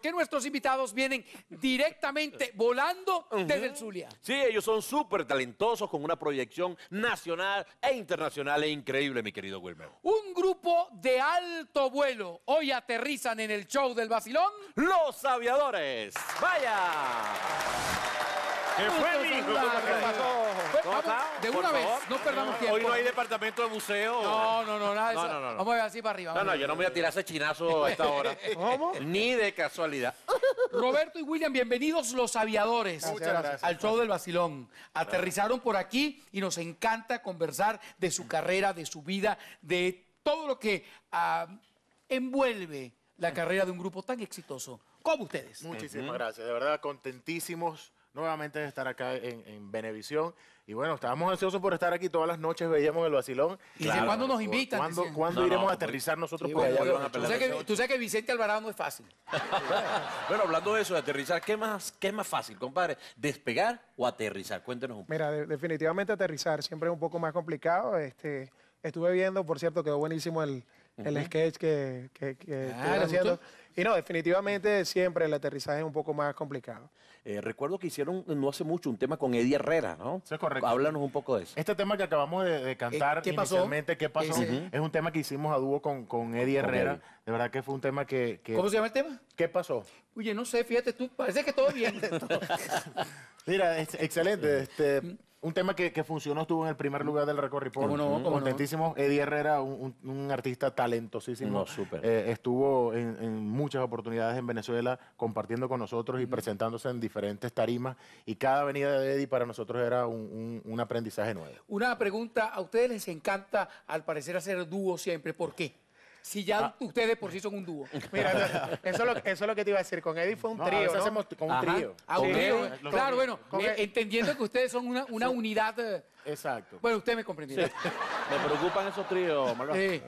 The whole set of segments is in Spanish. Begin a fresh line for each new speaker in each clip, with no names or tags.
que nuestros invitados vienen directamente volando desde el Zulia.
Sí, ellos son súper talentosos con una proyección nacional e internacional e increíble, mi querido Wilmer.
Un grupo de alto vuelo hoy aterrizan en el show del Basilón.
Los aviadores. ¡Vaya!
¿Qué fue. Estás?
Pues,
¿Cómo
vamos,
está?
De
Por
una vez,
favor.
no perdamos tiempo.
Hoy no hay departamento de museo.
No, no, no, nada de
No,
eso.
no, no, no.
Vamos a ver así para arriba.
No,
vamos
no,
a
yo no me voy a tirar ese chinazo a esta hora.
¿Cómo?
Ni de casualidad.
Roberto y William, bienvenidos los aviadores
Muchas gracias.
al show del Basilón. Aterrizaron por aquí y nos encanta conversar de su carrera, de su vida, de todo lo que ah, envuelve la carrera de un grupo tan exitoso como ustedes.
Muchísimas gracias. De verdad, contentísimos nuevamente de estar acá en, en Benevisión. Y bueno, estábamos ansiosos por estar aquí. Todas las noches veíamos el vacilón.
Y dice, ¿cuándo nos invitan?
¿Cuándo. ¿cuándo
No, no,
iremos a
pues,
aterrizar nosotros
Sí,
por
bueno,
allá?
van a
tú, sabes que, tú sabes que Vicente Alvarado no es fácil.
Bueno, hablando de eso, de aterrizar, ¿qué, más, ¿qué es más fácil, compadre? ¿Despegar o aterrizar? Cuéntenos un poco.
Mira, de- definitivamente aterrizar siempre es un poco más complicado. Este, estuve viendo, por cierto, quedó buenísimo el, el sketch que, que, que
Ah,
estuvieron
¿le
haciendo.
gustó?
Y no, definitivamente siempre el aterrizaje es un poco más complicado.
Eh, recuerdo que hicieron no hace mucho un tema con Eddie Herrera, ¿no?
Eso es correcto.
Háblanos un poco de eso.
Este tema que acabamos de, de cantar
Eh, ¿qué pasó?
inicialmente, ¿qué pasó?
Ese-
Es un tema que hicimos a dúo con, con Eddie Herrera.
Eddie.
De verdad que fue un tema que... que-
¿Cómo se llama el tema?
¿Qué pasó?
Oye, no sé, fíjate tú, parece que todo bien.
Mira, es excelente. Este, un tema que, que funcionó, estuvo en el primer lugar del Record Report.
¿Cómo no? ¿Cómo no?
Contentísimo. Eddie Herrera, un, un- un artista talentosísimo.
No, súper.
Eh, estuvo en, en muchas oportunidades en Venezuela compartiendo con nosotros y presentándose en diferentes tarimas. Y cada venida de Eddie para nosotros era un, un- un aprendizaje nuevo.
Una pregunta, a ustedes les encanta al parecer hacer dúo siempre, ¿por qué? Si ya
Ah.
ustedes por sí son un dúo.
Mira, eso es, lo, eso es lo que te iba a decir. Con Eddie fue un
No,
trío, ¿no?
hacemos con un
Ajá.
trío.
Ah, un
Sí.
trío,
Sí.
eh. Claro, bueno,
con-
eh, entendiendo que ustedes son una, una unidad. eh,
Exacto.
Bueno, usted me comprendió.
Me preocupan esos tríos.
Eh,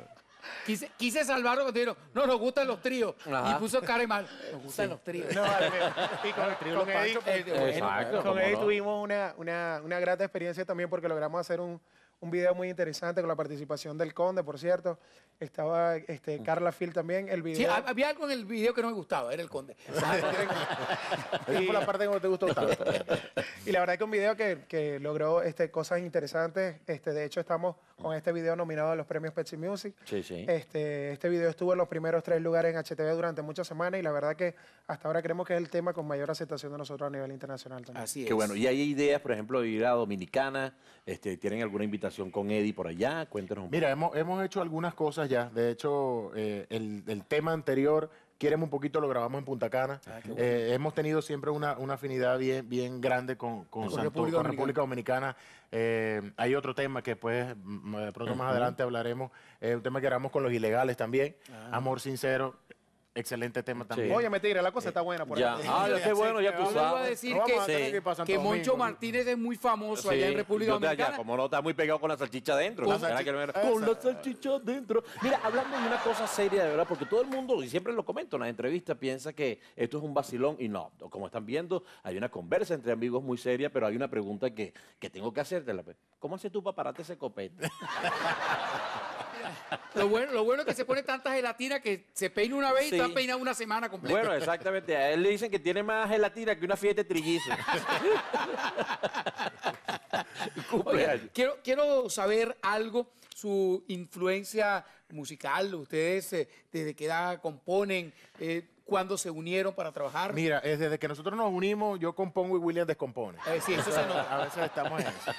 quise, quise salvarlo cuando dijeron, no nos gustan los tríos.
Ajá.
Y puso cara y mal. Nos gustan los tríos.
No, vale, mira. y con,
trío
con
Los
Eddie, eh,
pues.
bueno,
Exacto,
con Eddie
no.
tuvimos una, una, una grata experiencia también porque logramos hacer un, un video muy interesante con la participación del Conde, por cierto. Estaba este, Carla Phil también. El video.
Sí, hab- había algo en el video que no me gustaba, era el conde.
Fue la parte que no te gustó tanto.
Y la verdad que un video que, que logró este, cosas interesantes. Este, de hecho, estamos con este video nominado a los premios Pepsi Music.
Sí, sí.
Este, este video estuvo en los primeros tres lugares en HTV durante muchas semanas y la verdad que hasta ahora creemos que es el tema con mayor aceptación de nosotros a nivel internacional también.
Así es.
Qué bueno. ¿Y hay ideas, por ejemplo, de ir a Dominicana? Este, ¿Tienen alguna invitación con Eddie por allá? Cuéntenos un poco.
Mira, hemos, hemos hecho algunas cosas ya. De hecho, eh, el, el tema anterior, Quiereme un poquito, lo grabamos en Punta Cana. Eh, hemos tenido siempre una, una afinidad bien, bien grande con, con, Santo-
República
con República Dominicana. Eh, hay otro tema que pues pronto más adelante hablaremos. eh, un tema que grabamos con los ilegales también. Amor sincero. Excelente tema también.
Oye, me tigre, la cosa está buena por
Ya.
ahí.
Ah, ya qué bueno, ya tú
Yo le iba a
sabes.
decir que,
a
Sí.
que
que Moncho. Martínez es muy famoso allá en
Sí,
República
yo de allá,
Dominicana.
como no está muy pegado con la salchicha adentro.
Con.
Con la salchicha adentro. Mira, hablando de una cosa seria, de verdad, porque todo el mundo, y siempre lo comento en las entrevistas, piensa que esto es un vacilón y no. Como están viendo, hay una conversa entre amigos muy seria, pero hay una pregunta que, que tengo que hacerte. ¿Cómo haces tú para pararte ese copete?
Lo bueno, lo bueno es que se pone tanta gelatina que se peina una vez y
Sí.
está peinado una semana completa.
Bueno, exactamente. A él le dicen que tiene más gelatina que una fiesta de trillizo.
Quiero, quiero saber algo, su influencia musical, ustedes eh, desde qué edad componen, eh, cuándo se unieron para trabajar.
Mira, es desde que nosotros nos unimos, yo compongo y William descompone.
Eh, sí, eso se nota.
A veces estamos en eso.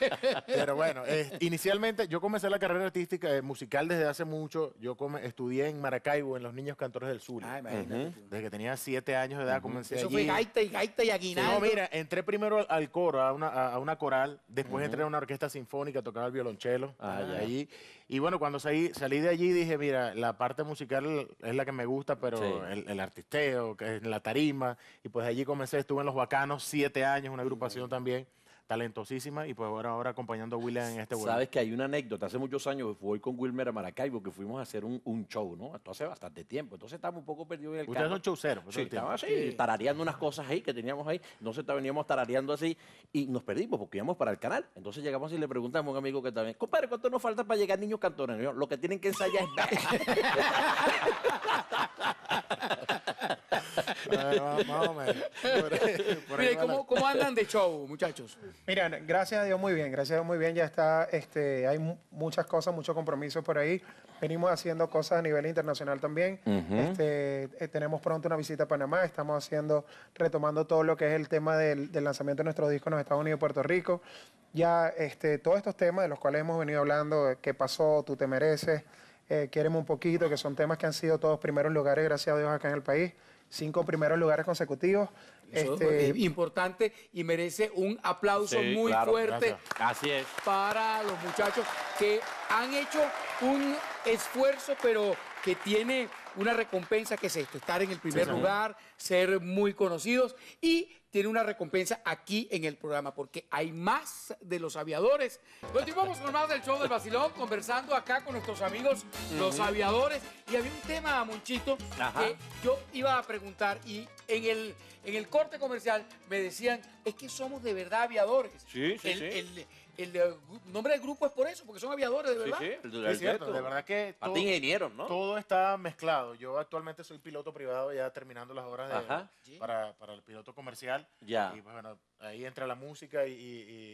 Pero bueno, eh, inicialmente yo comencé la carrera artística eh, musical desde hace mucho. Yo come- estudié en Maracaibo, en los Niños Cantores del Sur.
Ah, imagínate.
Desde que tenía siete años de edad comencé
Eso
allí.
fue gaita y gaita y aguinaldo.
No, mira, entré primero al, coro, a una, a, a una coral, después entré a una orquesta sinfónica, tocaba el violonchelo
Ah, ya.
allí. Y bueno, cuando salí, salí de allí dije, mira, la parte musical es la que me gusta, pero
Sí.
el, el artisteo, que es la tarima, y pues allí comencé, estuve en Los Bacanos siete años, una agrupación también talentosísima, y pues ahora, ahora acompañando a William en este vuelo.
Sabes que hay una anécdota. Hace muchos años fui con Wilmer a Maracaibo que fuimos a hacer un, un show, ¿no? Esto hace bastante tiempo. Entonces estábamos un poco perdidos en el
Ustedes
carro.
son showceros,
Sí,
todo el tiempo.
estaba así, tarareando unas cosas ahí que teníamos ahí. Entonces veníamos tarareando así y nos perdimos porque íbamos para el canal. Entonces llegamos y le preguntamos a un amigo que también, compadre, ¿cuánto nos falta para llegar niños yo, Lo que tienen que ensayar es...
Más, más o menos. Por ahí- por ahí
Mire,
va la-
¿cómo, ¿cómo andan de show, muchachos?
Mira, gracias a Dios muy bien, gracias a Dios muy bien. Ya está, este, hay mu- muchas cosas, muchos compromisos por ahí. Venimos haciendo cosas a nivel internacional también. este, eh, tenemos pronto una visita a Panamá. Estamos haciendo, retomando todo lo que es el tema del, del lanzamiento de nuestro disco en los Estados Unidos y Puerto Rico. Ya, este, todos estos temas de los cuales hemos venido hablando, eh, qué pasó, tú te mereces, eh, Quiereme un poquito, que son temas que han sido todos primeros lugares, gracias a Dios, acá en el país. Cinco primeros lugares consecutivos.
Eso
Este,
es importante y merece un aplauso
Sí,
muy
claro,
fuerte
gracias.
Así es.
para los muchachos que han hecho un esfuerzo, pero que tiene una recompensa que es esto, estar en el primer lugar, ser muy conocidos y tiene una recompensa aquí en el programa, porque hay más de los aviadores. Continuamos con más del show del Basilón, conversando acá con nuestros amigos, los aviadores. Y había un tema, Monchito,
Ajá.
que yo iba a preguntar y en el, en el corte comercial me decían, es que somos de verdad aviadores.
Sí, sí,
el,
sí.
el- el, nombre del grupo es por eso, porque son aviadores de verdad.
sí, el,
Sí,
el
es cierto, de verdad que
Aparte ingenieros, ¿no?
todo está mezclado. Yo actualmente soy piloto privado, ya terminando las horas de- para, para el piloto comercial.
Ya.
Y pues, bueno, ahí entra la música y,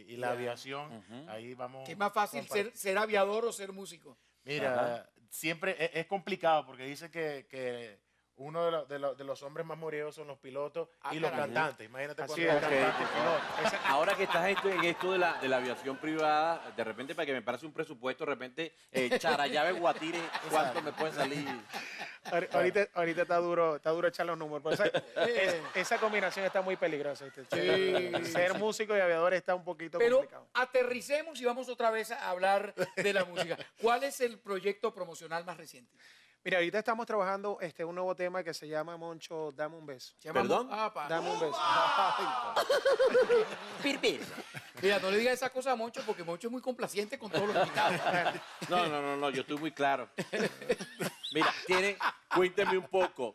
y- la
Ya.
aviación. Ahí vamos.
Que es más fácil ser, ser aviador o ser músico.
Mira, siempre es, es complicado porque dice que, que uno de, los- de los- de los hombres más moridos son los pilotos
Ah,
y los
caray.
cantantes. Imagínate
Así
cuando
es.
el cantante es piloto.
Ahora que estás esto- en esto de la, de la aviación privada, de repente para que me parece un presupuesto, de repente, eh, Charayave Guatire, ¿cuánto me puede salir?
Ahori- Ahorita, ahorita está duro, está duro echar los números. pero esa, es- esa combinación está muy peligrosa. ¿viste? Ser, ser músico y aviador está un poquito
Pero
complicado.
aterricemos y vamos otra vez a hablar de la música. ¿Cuál es el proyecto promocional más reciente?
Mira, ahorita estamos trabajando este, un nuevo tema que se llama Moncho, dame un beso.
Se llama
¿Perdón?
Dame un beso.
Mira, no le digas esa cosa a Moncho porque Moncho es muy complaciente con todos los invitados.
No, no, no, no, yo estoy muy claro. Mira, tiene, cuénteme un poco.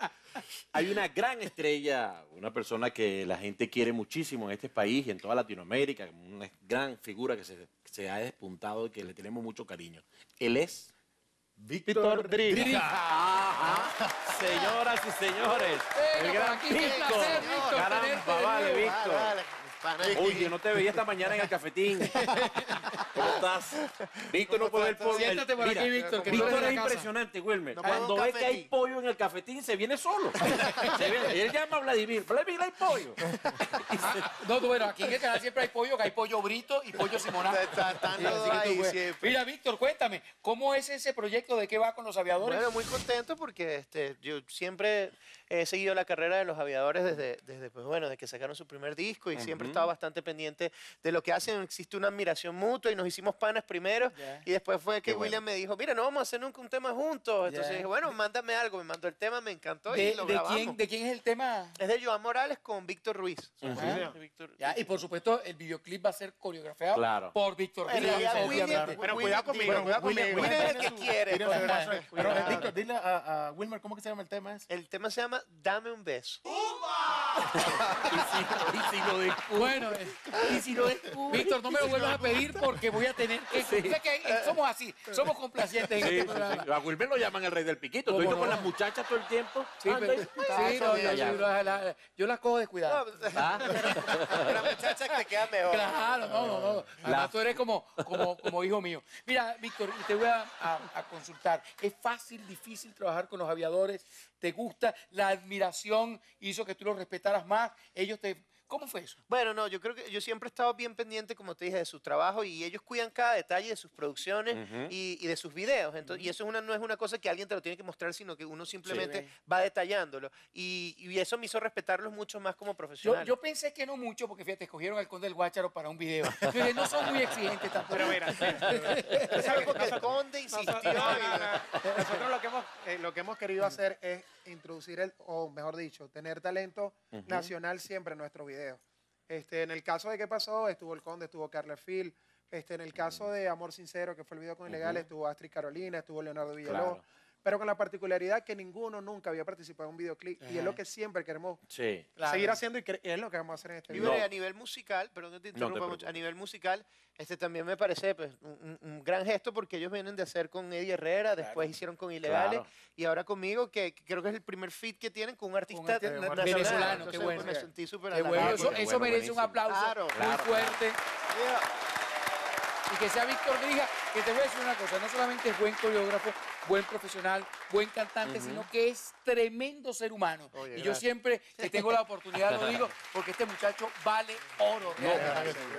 Hay una gran estrella, una persona que la gente quiere muchísimo en este país y en toda Latinoamérica, una gran figura que se, que se ha despuntado y que le tenemos mucho cariño. Él es
Víctor
Driga.
Ajá. Señoras y señores,
Venga,
el gran Víctor.
placer, Víctor, tenerte
Caramba, vale. Víctor. Oye, no te veía esta mañana en el cafetín. ¿Cómo estás? Víctor no puede ver por
Siéntate por
Mira,
aquí, Víctor, que
Víctor es impresionante, Wilmer. Cuando ve que hay pollo en el cafetín, se viene solo. Se viene- Él llama a Vladimir. Vladimir, hay pollo.
Ah, no, tú, bueno, aquí en el canal siempre hay pollo, que hay pollo brito y pollo simonato. Mira, Víctor, cuéntame, ¿cómo es ese proyecto? ¿De qué va con los aviadores?
Bueno, muy contento porque este, yo siempre he seguido la carrera de los aviadores desde, desde pues, bueno, desde que sacaron su primer disco y siempre he estado bastante pendiente de lo que hacen. Existe una admiración mutua y nos hicimos panas primero y después fue que
Qué bueno.
William me dijo, mira, no vamos a hacer nunca un tema juntos. Entonces dije, bueno, mándame algo. Me mandó el tema, me encantó y
¿De,
lo
de
grabamos.
quién, ¿De quién es el tema?
Es de Joan Morales con Víctor Ruiz.
Ajá.
De Víctor-
Ya, y por supuesto, el videoclip va a ser coreografiado
Claro.
por Víctor
Bueno,
William-
cuidado conmigo, cuidado
William,
conmigo.
William es el que quiere.
Pero. Víctor, dile a, Wilmer, ¿cómo que se llama el tema?
El tema se llama Dame un beso.
Y si lo de
Bueno, eh, y si lo descubres- Víctor, no me lo vuelvas a pedir porque voy a tener que. Sé que eh, somos así, somos complacientes en
Sí,
este
sí,
programa.
sí. A Wilmer lo llaman el rey del piquito.
¿Cómo
Estoy
no?
con las muchachas todo el tiempo.
Sí, pero-
y-
sí, no, yo,
ya.
yo la- la- yo las cojo descuidadas.
Ah.
La muchacha te queda mejor.
Claro, no, no, no. Además,
La-
tú eres como, como, como hijo mío. Mira, Víctor, y te voy a, a- a consultar. ¿Es fácil, difícil trabajar con los aviadores? ¿Te gusta? ¿La admiración hizo que tú los respetaras más? Ellos te... ¿Cómo fue eso?
Bueno, no, yo creo que yo siempre he estado bien pendiente, como te dije, de su trabajo y ellos cuidan cada detalle de sus producciones y, y de sus videos. Entonces, Y eso es una, no es una cosa que alguien te lo tiene que mostrar, sino que uno simplemente
Sí.
va detallándolo. Y, y eso me hizo respetarlos mucho más como
Yo,
profesionales.
yo pensé que no mucho, porque fíjate, escogieron al Conde del Guácharo para un video. Yo no son muy exigentes tampoco.
Pero mira,
sabes porque el conde insistió.
No, no, no. Nosotros lo que hemos eh, lo que hemos querido hacer es introducir el, o mejor dicho, tener talento nacional siempre en nuestros videos. Este, en el caso de qué pasó, estuvo el Conde, estuvo Carla Phil. Este, en el caso de Amor Sincero, que fue el video con Ilegal, estuvo Astrid Carolina, estuvo Leonardo Villalobos.
Claro.
Pero con la particularidad que ninguno nunca había participado en un videoclip. Y es lo que siempre queremos
Sí.
seguir haciendo y, y es lo que vamos a hacer en este video.
y a nivel musical, perdón que te interrumpa mucho,
preocupes.
a nivel musical, este también me parece pues, un, un- un gran gesto porque ellos vienen de hacer con Eddie Herrera, después hicieron con Ilegales
Claro.
y ahora conmigo, que, que creo que es el primer fit que tienen con un artista
artista
na-
venezolano,
nacional.
qué
Entonces,
bueno.
Me sentí súper
Qué bueno, eso, eso
bueno,
merece un
buenísimo.
aplauso
Claro,
muy
claro,
fuerte.
Yeah.
Y que sea Víctor Grija, que te voy a decir una cosa, no solamente es buen coreógrafo, buen profesional, buen cantante, sino que es tremendo ser humano.
Oye,
y yo siempre que tengo la oportunidad lo digo, porque este muchacho vale oro.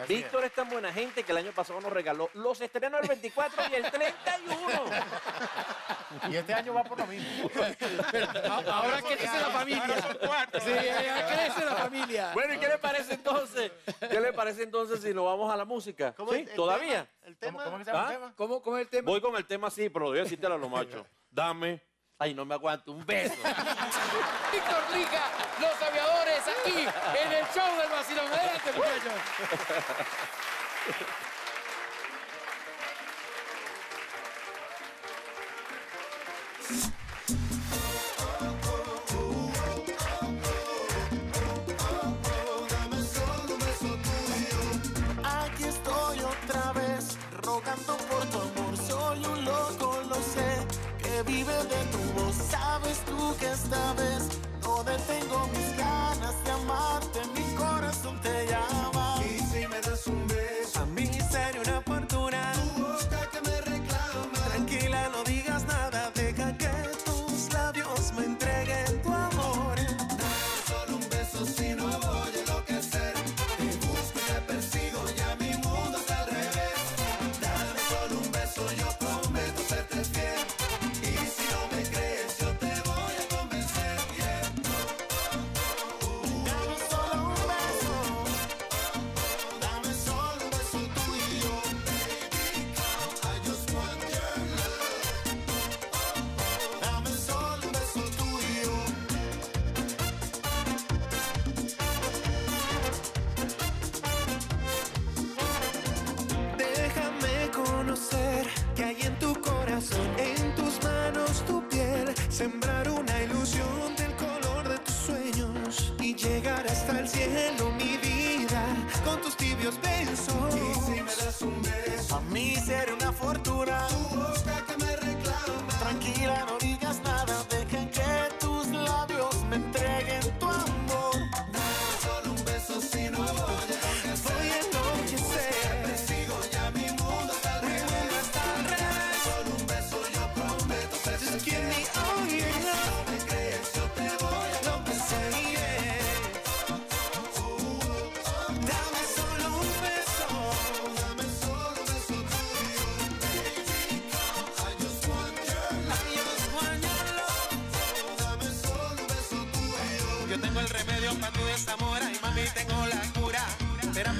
Víctor es tan buena gente que el año pasado nos regaló los estrenos del 24 y el 31.
Y este año va por lo mismo.
Ahora crece la familia. Sí, ahora crece la familia.
Bueno, ¿y qué le parece entonces? ¿Qué le parece entonces si nos vamos a la música?
¿Cómo
¿Sí? ¿Todavía?
Tema? El tema,
¿Cómo, cómo llama
¿Ah?
el tema?
¿Cómo, cómo es el tema?
Voy con el tema así, pero lo voy a decirte a los machos. Dame. Ay, no me aguanto. Un beso.
Víctor Rica, los aviadores aquí en el show del vacilón. Adelante, muchachos.
vive de tu voz. Sabes tú que esta vez no detengo mis ganas de amarte. Mi corazón te llama. Sembrar una ilusión del color de tus sueños y llegar hasta el cielo, mi vida, con tus tibios besos. Y si me das un beso, a mí será una fortuna.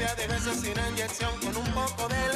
Terapia de sin inyección con un poco de